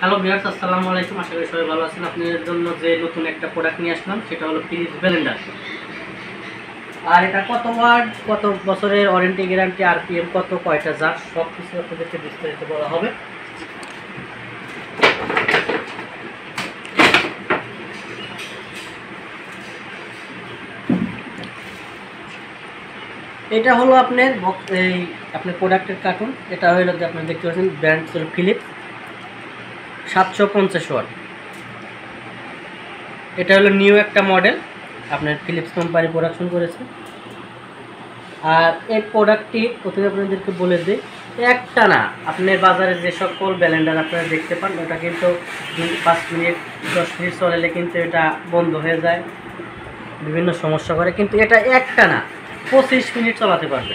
Hello বিয়ার্স আসসালামু আলাইকুম। আশা করি সবাই ভালো আছেন। আপনাদের জন্য যে নতুন একটা প্রোডাক্ট নিয়ে আসলাম, সেটা হলো ফ্রিজ ব্লেন্ডার আর এটা কত ওয়ার্ড কত বছরের ওয়ারেন্টি গ্যারান্টি আরপিএম কত, কয়টা জার সব কিছু আপনাদেরকে বিস্তারিত বলা হবে। এটা হলো আপনার, এই আপনার প্রোডাক্টের কার্টুন এটা হলো যে আপনারা দেখতে পাচ্ছেন ব্র্যান্ড হলো ফিলিপ সাতশো পঞ্চাশ এটা হলো নিউ একটা মডেল। আপনার ফিলিপস কোম্পানি প্রোডাকশন করেছে। আর এই প্রোডাক্টটি প্রথমে আপনাদেরকে বলে দিই, একটা না, আপনার বাজারে যে সকল ব্যালেন্ডার আপনারা দেখতে পান, ওটা কিন্তু পাঁচ মিনিট, দশ মিনিট চলালে কিন্তু এটা বন্ধ হয়ে যায়। বিভিন্ন সমস্যা করে, কিন্তু এটা একটা না, পঁচিশ মিনিট চালাতে পারবে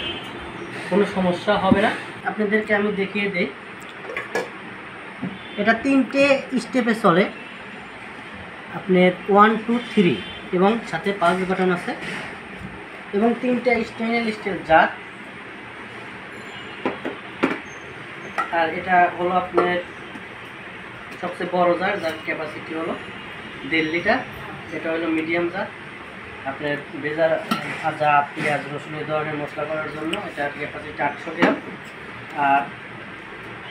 কোনো সমস্যা হবে না। আপনাদেরকে আমি দেখিয়ে দিই এটা তিনটে স্টেপে চলে। আপনার ওয়ান টু থ্রি এবং সাথে পাঁচ বাটন আছে। এবং তিনটে স্টেনলেস স্টিল জার আর এটা হলো আপনার সবচেয়ে বড় জার যার ক্যাপাসিটি হলো দেড় লিটার এটা হলো মিডিয়াম জার আপনার বেজার আজা পেঁয়াজ, রসুন এই ধরনের মশলা করার জন্য এটার ক্যাপাসিটি আটশো গ্রাম। আর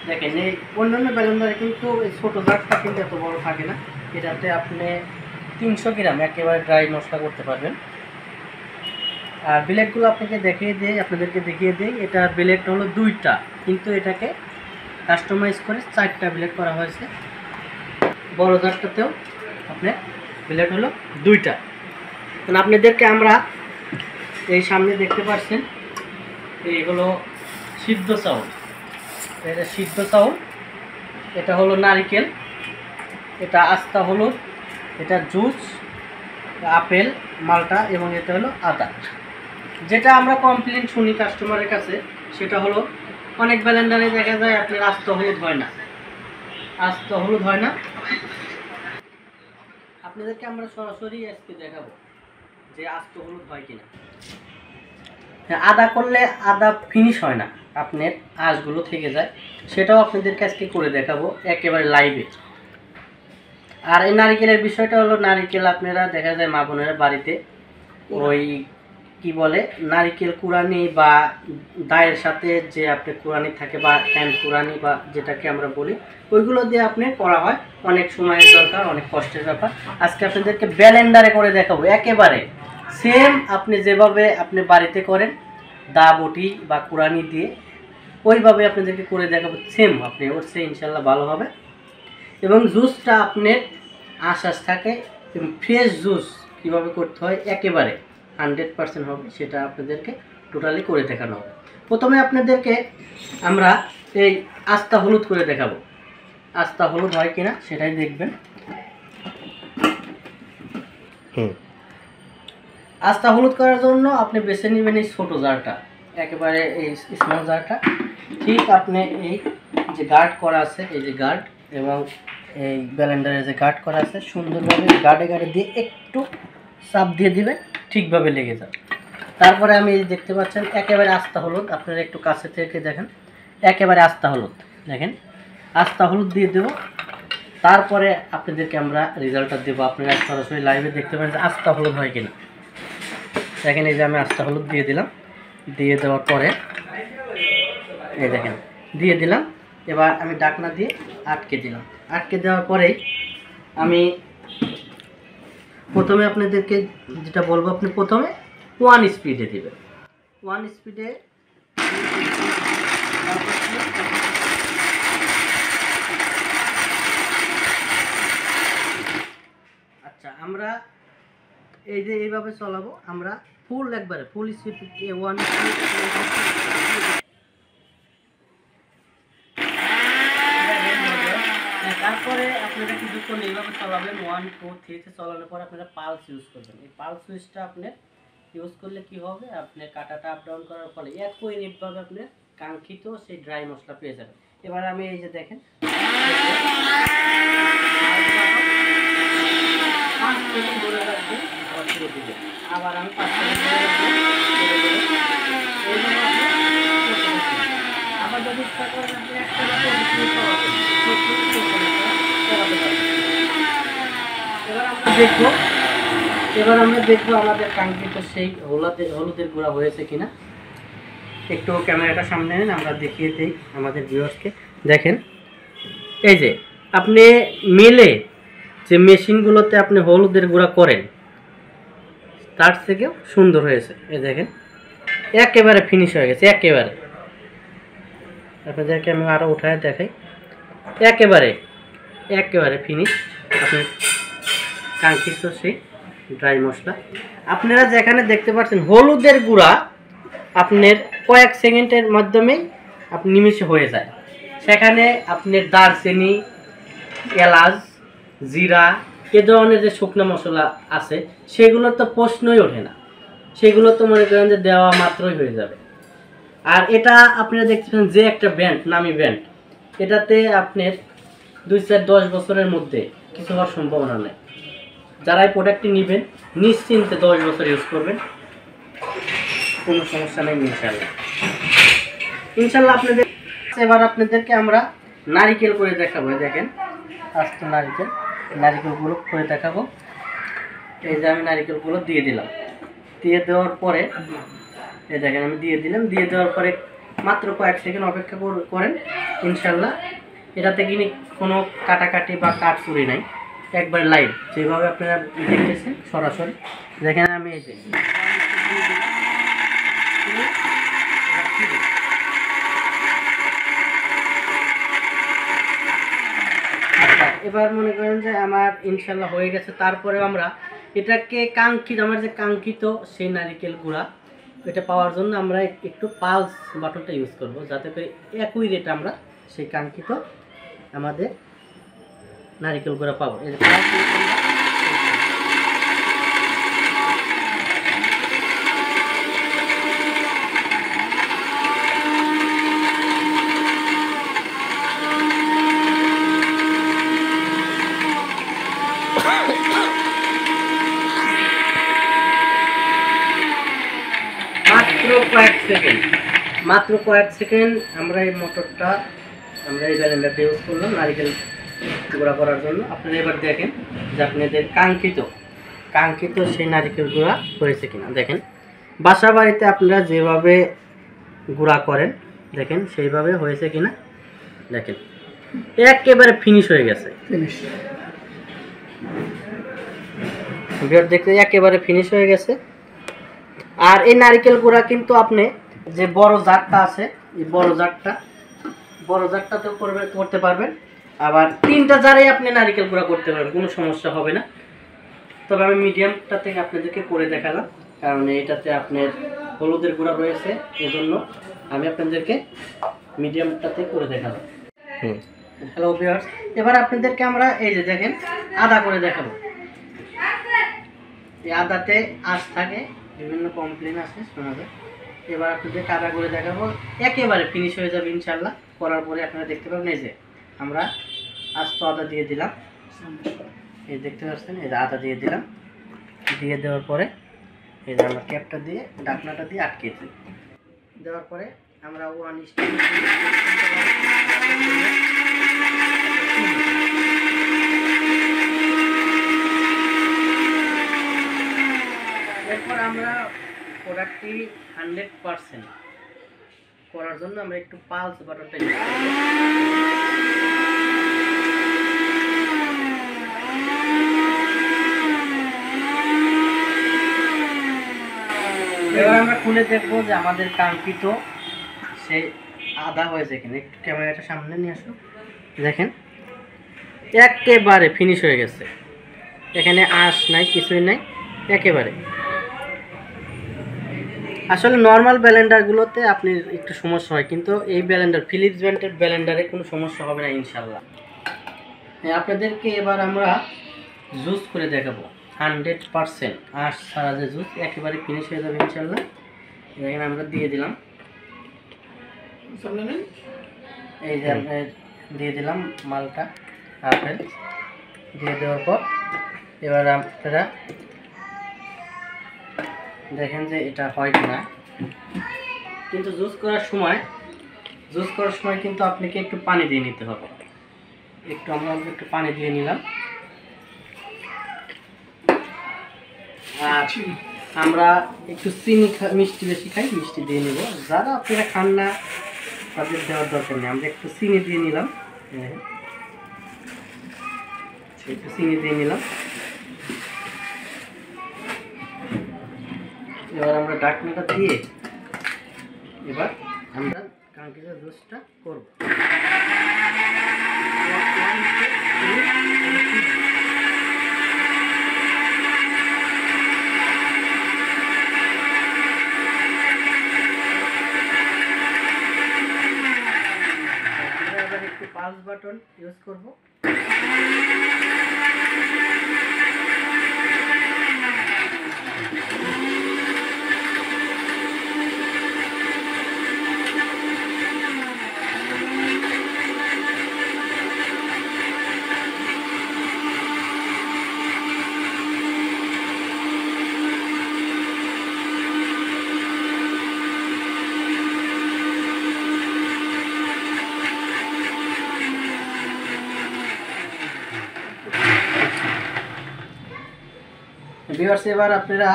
দেখেন, এই অন্যান্য ব্যালেন্ডারে কিন্তু এই ছোটো জারটা কিন্তু এত বড় থাকে না। এটাতে আপনি তিনশো গ্রাম একেবারে ড্রাই মশলা করতে পারবেন। আর ব্লেডগুলো আপনাকে দেখিয়ে দিই, আপনাদেরকে দেখিয়ে দিই। এটা ব্লেড হলো দুইটা, কিন্তু এটাকে কাস্টমাইজ করে চারটা ব্লেড করা হয়েছে। বড় জারটাতেও আপনার ব্লেড হলো দুইটা। কারণ আপনাদেরকে আমরা এই সামনে দেখতে পাচ্ছেন, এই হলো সিদ্ধ চাউল। এটা সিদ্ধ চাউল, এটা হলো নারিকেল, এটা আস্তা হলুদ, এটা জুস, আপেল, মালটা এবং এটা হলো আদা। যেটা আমরা কমপ্লেন শুনি কাস্টমারের কাছে, সেটা হলো অনেক ব্যালেন্ডারে দেখা যায় আপনার আস্ত হলুদ হয় না। আস্ত হলুদ হয় না। আপনাদেরকে আমরা সরাসরি আজকে দেখাবো যে আস্ত হলুদ হয় কিনা। হ্যাঁ আদা করলে আদা ফিনিশ হয় না। আপনার আঁশগুলো থেকে যায়। সেটাও আপনাদেরকে আজকে করে দেখাবো একেবারে লাইভে আর এই নারিকেলের বিষয়টা হলো, নারিকেল আপনারা দেখা যায় মা বোনেরা বাড়িতে ওই কি বলে, নারিকেল কুরানি বা দায়ের সাথে যে আপনি কুরানি থাকে বা হ্যান্ড কুরানি বা যেটাকে আমরা বলি, ওইগুলো দিয়ে আপনি করা হয়। অনেক সময়ের দরকার, অনেক কষ্টের ব্যাপার। আজকে আপনাদেরকে ব্যালেন্ডারে করে দেখাবো। একেবারে সেম আপনি যেভাবে আপনি বাড়িতে করেন, দা বটি বা কুরানি দিয়ে ওইভাবে আপনাদেরকে করে দেখাবো। সেম আপনি ওর সে ইনশাল্লাহ ভালো হবে। এবং জুসটা আপনার আশ্বাস থাকে এবং ফ্রেশ জুস কীভাবে করতে হয় একেবারে হান্ড্রেড পার্সেন্ট হবে সেটা আপনাদেরকে টোটালি করে দেখানো হবে। প্রথমে আপনাদেরকে আমরা এই আস্তা হলুদ করে দেখাবো। আস্তা হলুদ হয় কিনা সেটাই দেখবেন। হুম। আস্তা হলুদ করার জন্য আপনি বেছে নেবেন এই ছোটো জারটা। একেবারে এই স্মল জারটা ঠিক আপনি এই যে গার্ড করা আছে, এই যে গার্ড এবং এই ব্যালেন্ডারের যে গার্ড করা আছে, সুন্দরভাবে গার্ডে গার্ডে দিয়ে একটু চাপ দিয়ে দিবেন, ঠিকভাবে লেগে যাবে। তারপরে আমি দেখতে পাচ্ছেন, একেবারে আস্তা হলুদ। আপনারা একটু কাছে থেকে দেখেন, একেবারে আস্তা হলুদ। দেখেন, আস্তা হলুদ দিয়ে দেবো। তারপরে আপনাদেরকে আমরা রেজাল্টটা দেবো। আপনারা সরাসরি লাইভে দেখতে পারেন যে আস্তা হলুদ হয় কিনা। দেখেন, এই যে আমি আস্তা হলুদ দিয়ে দিলাম। দিয়ে দেওয়ার পরে, এই দেখেন, দিয়ে দিলাম। এবার আমি ডাকনা দিয়ে আটকে দিলাম। আটকে দেওয়ার পরেই আমি প্রথমে আপনাদেরকে যেটা বলব, আপনি প্রথমে ওয়ান স্পিডে দিবেন। ওয়ান স্পিডে আচ্ছা আমরা এই যে এইভাবে চলাবো, আমরা ফুল একবারে, ফুল স্পিড ওয়ান তারপরে আপনারা কিছুক্ষণ এইভাবে চালাবেন ওয়ান টু থ্রিতে চালানোর পর আপনারা পালস ইউজ করবেন। এই পালস সুইচটা আপনি ইউজ করলে কি হবে? আপনি কাটাটা আপ ডাউন করার ফলে একই নিটভাবে আপনি কাঙ্ক্ষিত সেই ড্রাই মশলা পেয়ে যাবেন। এবার আমি এই যে দেখেন, পাঁচ সেকেন্ড ধরে রাখবেন আবার ছেড়ে দিবেন। আবার আমি চালাবেন। চোখ দেখব এবার আমরা দেখব আমাদের কাঙ্ক্ষিত সেই হলুদের হলুদের গুঁড়া হয়েছে কিনা। একটু ক্যামেরাটা সামনে নেন, আমরা দেখিয়ে দিই আমাদের ভিউয়ার্সকে। দেখেন, এই যে আপনি মিলে যে মেশিনগুলোতে আপনি হলুদের গুঁড়া করেন তার থেকেও সুন্দর হয়েছে। এই দেখেন, একেবারে ফিনিশ হয়ে গেছে, একেবারে। আপনাদেরকে আমি আরও উঠায় দেখাই। একেবারে একেবারে ফিনিশ আপনি কাঙ্ক্ষিত সেই ড্রাই মশলা। আপনারা যেখানে দেখতে পাচ্ছেন, হলুদের গুঁড়া আপনার কয়েক সেকেন্ডের মাধ্যমেই আপনি নিমিষে হয়ে যায়। সেখানে আপনার দারচিনি, এলাচ, জিরা এ ধরনের যে শুকনো মশলা আছে, সেগুলো তো প্রশ্নই ওঠে না। সেগুলো তো মনে করেন যে দেওয়া মাত্রই হয়ে যাবে। আর এটা আপনারা দেখতেছেন যে একটা ব্যান্ড, নামি ব্যান্ড, এটাতে আপনার দুই চার দশ বছরের মধ্যে কিছু হওয়ার সম্ভাবনা নেই। যারা এই প্রোডাক্টটি নেবেন, নিশ্চিন্তে দশ বছর ইউজ করবেন। কোনো সমস্যা নেই ইনশাল্লাহ ইনশাল্লাহ আপনাদের এবার আপনাদেরকে আমরা নারিকেল করে দেখাবো দেখেন আস্ত নারিকেল। নারিকেলগুলো করে দেখাবো। এই যে আমি নারিকেলগুলো দিয়ে দিলাম। দিয়ে দেওয়ার পরে, এই দেখেন আমি দিয়ে দিলাম। দিয়ে দেওয়ার পরে মাত্র কয়েক সেকেন্ড অপেক্ষা করেন ইনশাল্লাহ এটাতে কিনি কোনো কাটাকাটি বা কাট চুরি নাই। একবার লাইট যেভাবে আপনারা দেখতেছেন সরাসরি। দেখেন আমি এই যে আচ্ছা, এবার মনে করেন যে আমার ইনশাল্লাহ হয়ে গেছে। তারপরে আমরা এটাকে কাঙ্ক্ষিত, আমার যে কাঙ্ক্ষিত সেই নারিকেল গুঁড়া, এটা পাওয়ার জন্য আমরা একটু পালস বাটনটা ইউজ করব, যাতে করে একই রেট আমরা সেই কাঙ্ক্ষিত আমাদের নারিকেল গুঁড়া পাবো এই যে pulse button টা- মাত্র কয়েক সেকেন্ড মাত্র কয়েক সেকেন্ড আমরা এই মোটরটা আমরা এই ব্যালেন্ডারটা ইউজ করলাম নারিকেল গুঁড়া করার জন্য। আপনারা এবার দেখেন যে আপনাদের কাঙ্ক্ষিত কাঙ্ক্ষিত সেই নারিকেল গুঁড়া হয়েছে কিনা। দেখেন বাসা বাড়িতে আপনারা যেভাবে গুঁড়া করেন দেখেন সেইভাবে হয়েছে কিনা। দেখেন একেবারে ফিনিশ হয়ে গেছে। দেখতে একেবারে ফিনিশ হয়ে গেছে। আর এই নারিকেল গুঁড়া কিন্তু আপনি যে বড় জারটা আছে এই বড় জারটা বড় জারটাতেও করবে করতে পারবেন। আবার তিনটা জারেই আপনি নারিকেল গুঁড়া করতে পারবেন কোনো সমস্যা হবে না। তবে আমি মিডিয়ামটা থেকে আপনাদেরকে করে দেখালাম কারণ এটাতে আপনার হলুদের গুঁড়া রয়েছে এই জন্য আমি আপনাদেরকে মিডিয়ামটাতে করে দেখালাম। হ্যালো ভিউয়ার্স এবার আপনাদেরকে আমরা এই যে দেখেন আদা করে দেখাবো। এই আদাতে আঁশ থাকে বিভিন্ন কমপ্লেন আছে শোনা যায়। এবার আপনাদের কাদা করে দেখাবো। একেবারে ফিনিশ হয়ে যাবে ইনশাল্লাহ করার পরে আপনারা দেখতে পাবেন এই যে আমরা আস্ত আদা দিয়ে দিলাম। এই দেখতে পাচ্ছেন, এই যে আদা দিয়ে দিলাম। দিয়ে দেওয়ার পরে এই যে আমরা ক্যাপটা দিয়ে, ডাকনাটা দিয়ে আটকে দিই। দেওয়ার পরে আমরা ওয়ান এরপর আমরা প্রোডাক্টটি হান্ড্রেড পারসেন্ট করার জন্য আমরা একটু পালস বাটনটা এবার আমরা খুলে দেখব যে আমাদের কাঙ্ক্ষিত সেই আদা হয়েছে কিনা। একটু ক্যামেরাটা সামনে নিয়ে আসো। দেখেন, একেবারে ফিনিশ হয়ে গেছে। এখানে আঁশ নাই, কিছুই নাই, একেবারে। আসলে নর্মাল ব্যালেন্ডারগুলোতে আপনি একটু সমস্যা হয় কিন্তু এই ব্যালেন্ডার ফিলিপস ব্র্যান্ডের ব্যালেন্ডারে কোনো সমস্যা হবে না ইনশাল্লাহ আপনাদেরকে এবার আমরা জুস করে দেখাবো। হান্ড্রেড পারসেন্ট আঁশ সারা যে জুস একেবারে ফিনিশ হয়ে যাবে ইনশাল্লাহ এখানে আমরা দিয়ে দিলাম। এই যে দিয়ে দিলাম মালটা আপেল। দিয়ে দেওয়ার পর এবার আপনারা দেখেন যে এটা হয় কিনা। কিন্তু জুস করার সময়, জুস করার সময় কিন্তু আপনাকে একটু পানি দিয়ে নিতে হবে। একটু আমরা একটু পানি দিয়ে নিলাম। আর আমরা একটু চিনি মিষ্টি বেশি খাই, মিষ্টি দিয়ে নিব। যারা আপনারা খান না, তাদের দেওয়ার দরকার নেই। আমরা একটু চিনি দিয়ে নিলাম। একটু চিনি দিয়ে নিলাম। এবার আমরা ডাকনাটা দিয়ে এবার আমরা কাঙ্কিত জুসটা করব। আমরা এবার একটু পালস বাটন ইউজ করব। ভিউয়ার্স এবার আপনারা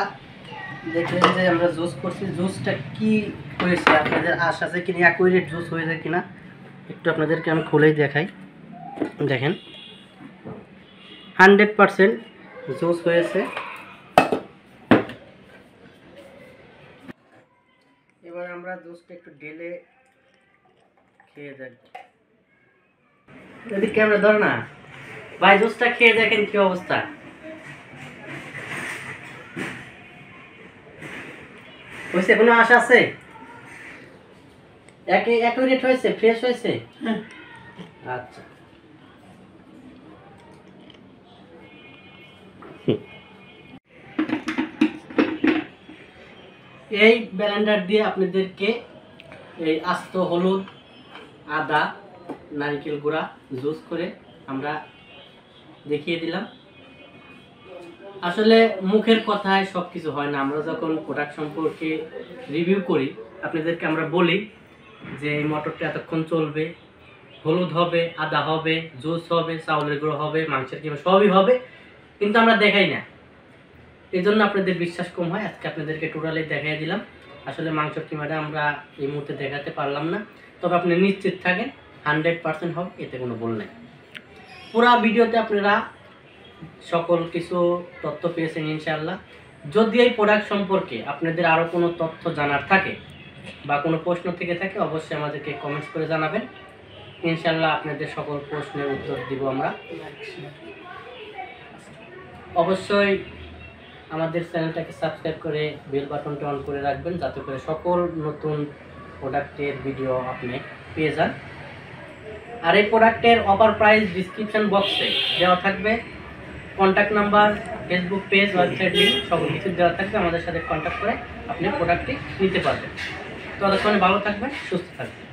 দেখলেন যে আমরা জুস করছি। জুসটা কি হয়েছে? আপনাদের আশা আছে কিনা অ্যাকুরেট জুস হয়েছে কিনা? একটু আপনাদেরকে আমি খুলেই দেখাই। দেখেন। হান্ড্রেড পারসেন্ট জুস হয়েছে। এবার আমরা জুসটা একটু ঢেলে খেয়ে দেখব যদি ক্যামেরা ধর না। ভাই জুসটা খেয়ে দেখেন কি অবস্থা। হয়েছে কোনো আশা আছে? একই একই রেট হয়েছে ফ্রেশ হয়েছে? আচ্ছা। এই ব্লেন্ডার দিয়ে আপনাদেরকে এই আস্ত হলুদ আদা নারকেল গুঁড়া জুস করে আমরা দেখিয়ে দিলাম। আসলে মুখের কথায় সব কিছু হয় না। আমরা যখন প্রোডাক্ট সম্পর্কে রিভিউ করি, আপনাদেরকে আমরা বলি যে এই মটরটা এতক্ষণ চলবে, হলুদ হবে, আদা হবে, জুস হবে, চাউলের গুঁড়ো হবে, মাংসের কিমা সবই হবে, কিন্তু আমরা দেখাই না। এই জন্য আপনাদের বিশ্বাস কম হয়। আজকে আপনাদেরকে টোটালি দেখাই দিলাম। আসলে মাংস কিমাটা আমরা এই মুহূর্তে দেখাতে পারলাম না। তবে আপনি নিশ্চিত থাকেন হান্ড্রেড পার্সেন্ট হবে, এতে কোনো বল নেই। পুরা ভিডিওতে আপনারা সকল কিছু তথ্য পেয়েছেন ইনশাআল্লাহ। যদি এই প্রোডাক্ট সম্পর্কে আপনাদের আরও কোনো তথ্য জানার থাকে বা কোনো প্রশ্ন থেকে থাকে, অবশ্যই আমাদেরকে কমেন্টস করে জানাবেন। ইনশাআল্লাহ আপনাদের সকল প্রশ্নের উত্তর দিব আমরা। অবশ্যই আমাদের চ্যানেলটাকে সাবস্ক্রাইব করে বেল বাটনটা অন করে রাখবেন, যাতে করে সকল নতুন প্রোডাক্টের ভিডিও আপনি পেয়ে যান। আর এই প্রোডাক্টের অফার প্রাইস ডিসক্রিপশন বক্সে দেওয়া থাকবে। Contact number Facebook page website link সব কিছু দেওয়া থাকবে। আমাদের সাথে কন্ট্যাক্ট করে আপনি প্রোডাক্টটি নিতে পারবেন। ততক্ষণে ভালো থাকবেন, সুস্থ থাকবেন।